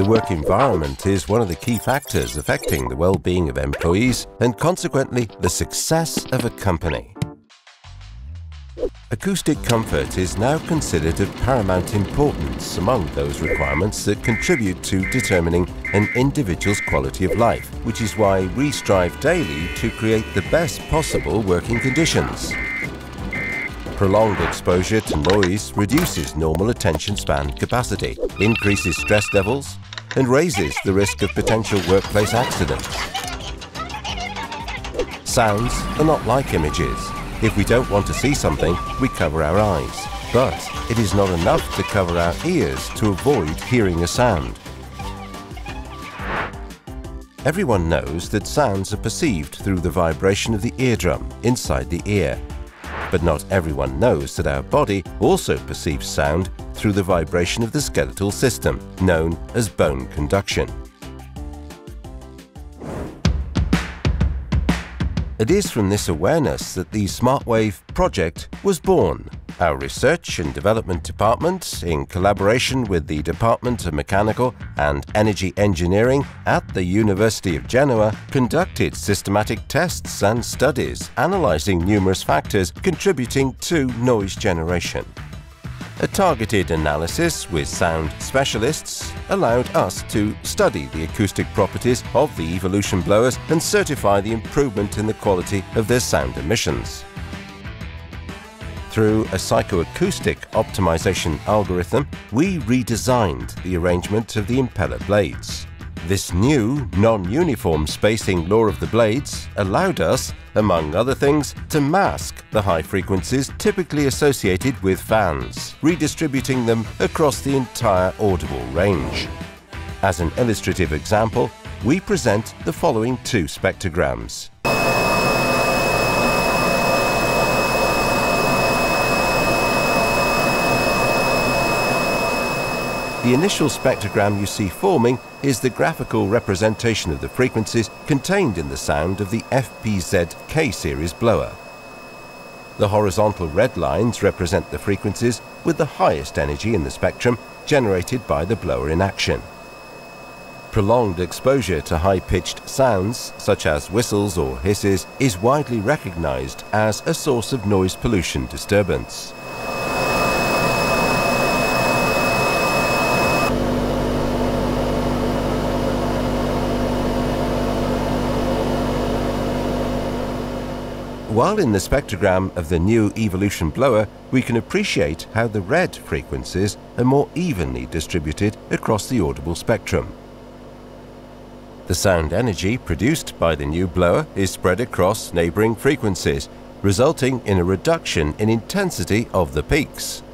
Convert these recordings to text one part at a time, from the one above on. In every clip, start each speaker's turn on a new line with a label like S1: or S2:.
S1: The work environment is one of the key factors affecting the well-being of employees and consequently the success of a company. Acoustic comfort is now considered of paramount importance among those requirements that contribute to determining an individual's quality of life, which is why we strive daily to create the best possible working conditions. Prolonged exposure to noise reduces normal attention span capacity, increases stress levels, and raises the risk of potential workplace accidents. Sounds are not like images. If we don't want to see something, we cover our eyes. But it is not enough to cover our ears to avoid hearing a sound. Everyone knows that sounds are perceived through the vibration of the eardrum inside the ear. But not everyone knows that our body also perceives sound through the vibration of the skeletal system, known as bone conduction. It is from this awareness that the SmartWave project was born. Our research and development department, in collaboration with the Department of Mechanical and Energy Engineering at the University of Genoa, conducted systematic tests and studies analyzing numerous factors contributing to noise generation. A targeted analysis with sound specialists allowed us to study the acoustic properties of the evolution blowers and certify the improvement in the quality of their sound emissions. Through a psychoacoustic optimization algorithm, we redesigned the arrangement of the impeller blades. This new, non-uniform spacing law of the blades allowed us, among other things, to mask the high frequencies typically associated with fans, redistributing them across the entire audible range. As an illustrative example, we present the following two spectrograms. The initial spectrogram you see forming is the graphical representation of the frequencies contained in the sound of the FPZ K-series blower. The horizontal red lines represent the frequencies with the highest energy in the spectrum generated by the blower in action. Prolonged exposure to high-pitched sounds, such as whistles or hisses, is widely recognized as a source of noise pollution disturbance. While in the spectrogram of the new Evolution blower, we can appreciate how the red frequencies are more evenly distributed across the audible spectrum. The sound energy produced by the new blower is spread across neighboring frequencies, resulting in a reduction in intensity of the peaks.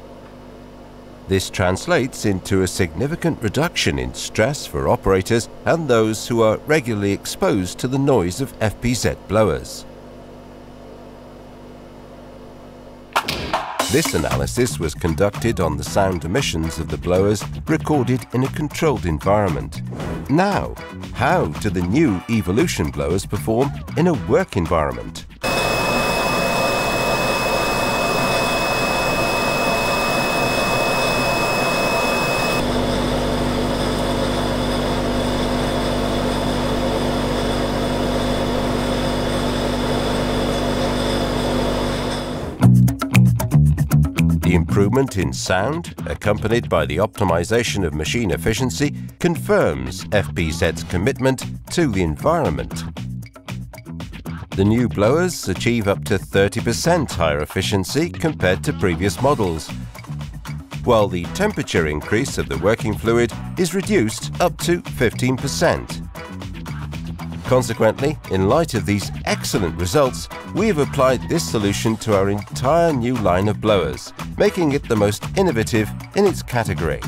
S1: This translates into a significant reduction in stress for operators and those who are regularly exposed to the noise of FPZ blowers. This analysis was conducted on the sound emissions of the blowers recorded in a controlled environment. Now, how do the new Evolution blowers perform in a work environment? The improvement in sound, accompanied by the optimization of machine efficiency, confirms FPZ's commitment to the environment. The new blowers achieve up to 30% higher efficiency compared to previous models, while the temperature increase of the working fluid is reduced up to 15%. Consequently, in light of these excellent results, we have applied this solution to our entire new line of blowers, making it the most innovative in its category.